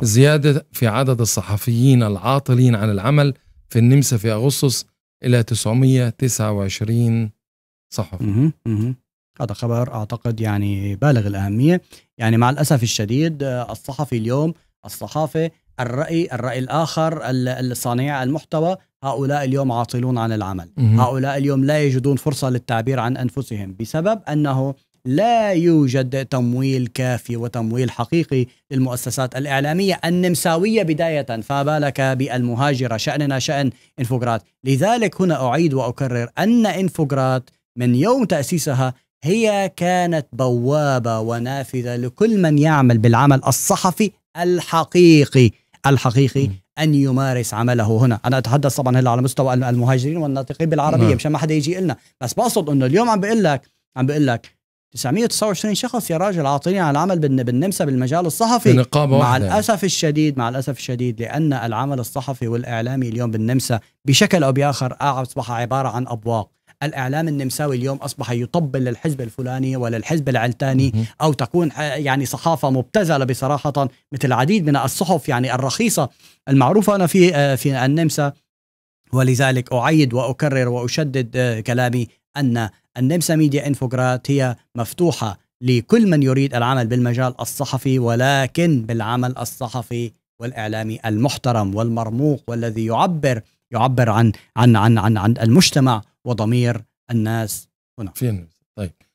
زيادة في عدد الصحفيين العاطلين عن العمل في النمسا في أغسطس إلى 929 صحفي. هذا خبر أعتقد يعني بالغ الأهمية. يعني مع الأسف الشديد الصحفي اليوم الصحافة الرأي الرأي الآخر الصانع المحتوى هؤلاء اليوم عاطلون عن العمل. هؤلاء اليوم لا يجدون فرصة للتعبير عن أنفسهم بسبب أنه لا يوجد تمويل كافي وتمويل حقيقي للمؤسسات الإعلامية النمساوية بداية فبالك بالمهاجرة شأننا شأن إنفوغرات لذلك هنا أعيد وأكرر أن إنفوغرات من يوم تأسيسها هي كانت بوابة ونافذة لكل من يعمل بالعمل الصحفي الحقيقي الحقيقي أن يمارس عمله هنا. أنا أتحدث طبعا هلا على مستوى المهاجرين والناطقين بالعربية نعم. مشان ما حدا يجي لنا بس بقصد إنه اليوم عم بقول لك عم بقول لك 929 شخص يا راجل عاطلين عن العمل بالنمسا بالمجال الصحفي. نقابة مع واحدة. الأسف الشديد مع الأسف الشديد لأن العمل الصحفي والإعلامي اليوم بالنمسا بشكل أو بآخر أصبح عبارة عن أبواق. الإعلام النمساوي اليوم أصبح يطبل للحزب الفلاني وللحزب العلتاني أو تكون يعني صحافة مبتذلة بصراحة مثل العديد من الصحف يعني الرخيصة المعروفة. أنا في آه، في النمسا ولذلك أعيد وأكرر وأشدد آه، كلامي أن النمسا ميديا انفوغرات هي مفتوحة لكل من يريد العمل بالمجال الصحفي ولكن بالعمل الصحفي والاعلامي المحترم والمرموق والذي يعبر يعبر عن عن عن عن, عن المجتمع وضمير الناس هنا. في طيب.